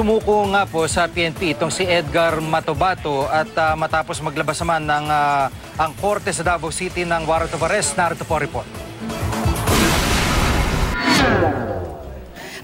Tumuko nga po sa PNP itong si Edgar Matobato at ah, matapos maglabas naman ng ah, ang korte sa Davao City ng warrant of narito po report.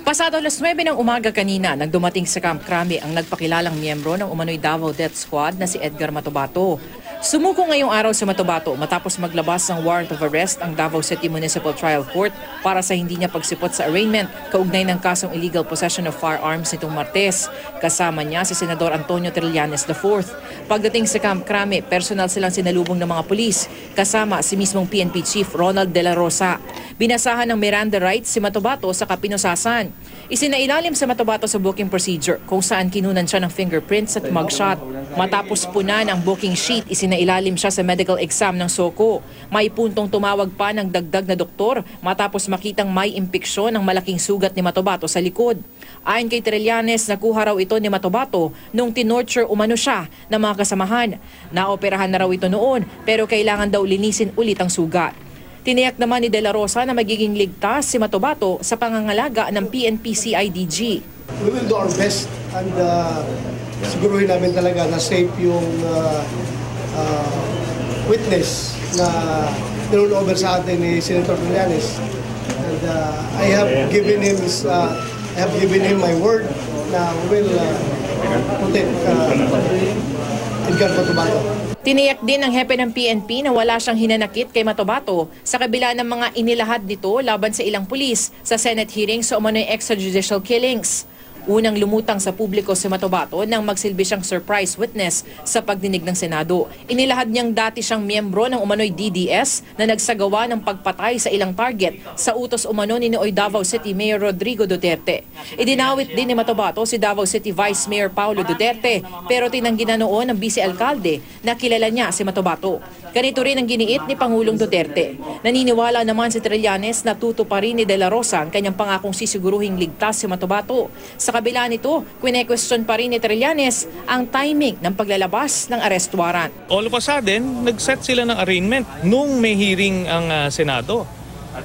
Pasado alas 9 ng umaga kanina nang dumating sa Camp Crame ang nagpakilalang miyembro ng umano'y Davao Death Squad na si Edgar Matobato. Sumuko ngayong araw sa Matobato matapos maglabas ng warrant of arrest ang Davao City Municipal Trial Court para sa hindi niya pagsipot sa arraignment kaugnay ng kasong illegal possession of firearms nitong Martes. Kasama niya si Senador Antonio Trillanes IV. Pagdating sa Camp Crame, personal silang sinalubong ng mga pulis kasama si mismong PNP Chief Ronald De La Rosa. Binasahan ng Miranda rights si Matobato sa kapinosasan. Isinailalim sa Matobato sa booking procedure kung saan kinunan siya ng fingerprints at mugshot. Matapos punan ang booking sheet, isinailalim siya sa medical exam ng Soko. May puntong tumawag pa ng dagdag na doktor matapos makitang may impeksyon ng malaking sugat ni Matobato sa likod. Ayon kay Trillanes, nakuha raw ito ni Matobato nung tinorture umano siya ng mga kasamahan. Naoperahan na raw ito noon pero kailangan daw linisin ulit ang sugat. Tiniyak naman ni De La Rosa na magiging ligtas si Matobato sa pangangalaga ng PNP CIDG. we will do our best and uh, siguruhin namin talaga na safe yung uh, uh, witness na turn over sa atin ni Senator Trillanes. And uh, I have given him his, uh, I have given him my word na we will uh, protect uh, Edgar Cotabato. Tiniyak din ng hepe ng PNP na wala siyang hinanakit kay Matobato sa kabila ng mga inilahad nito laban sa ilang pulis sa Senate hearing sa umano'y extrajudicial killings. Unang lumutang sa publiko si Matobato nang magsilbi siyang surprise witness sa pagdinig ng Senado. Inilahad niyang dati siyang miyembro ng umano'y DDS na nagsagawa ng pagpatay sa ilang target sa utos umano ni Nooy Davao City Mayor Rodrigo Duterte. Idinawit din ni Matobato si Davao City Vice Mayor Paulo Duterte pero tinanggi na noon ng vice alkalde na kilala niya si Matobato. Ganito rin ang giniit ni Pangulong Duterte. Naniniwala naman si Trillanes na tutuparin ni De La Rosa ang kanyang pangakong sisiguruhing ligtas si Matobato. Sa kabila nito, kwene-question pa rin ni Trillanes ang timing ng paglalabas ng arrest warrant. all of a sudden, nag-set sila ng arraignment nung may hearing ang ah, Senado.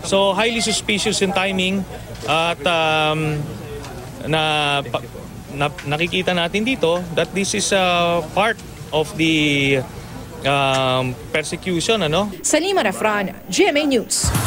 So, highly suspicious in timing at um, na, pa- na- nakikita natin dito that this is a part of the um, persecution, ano? Salima Refran, GMA News.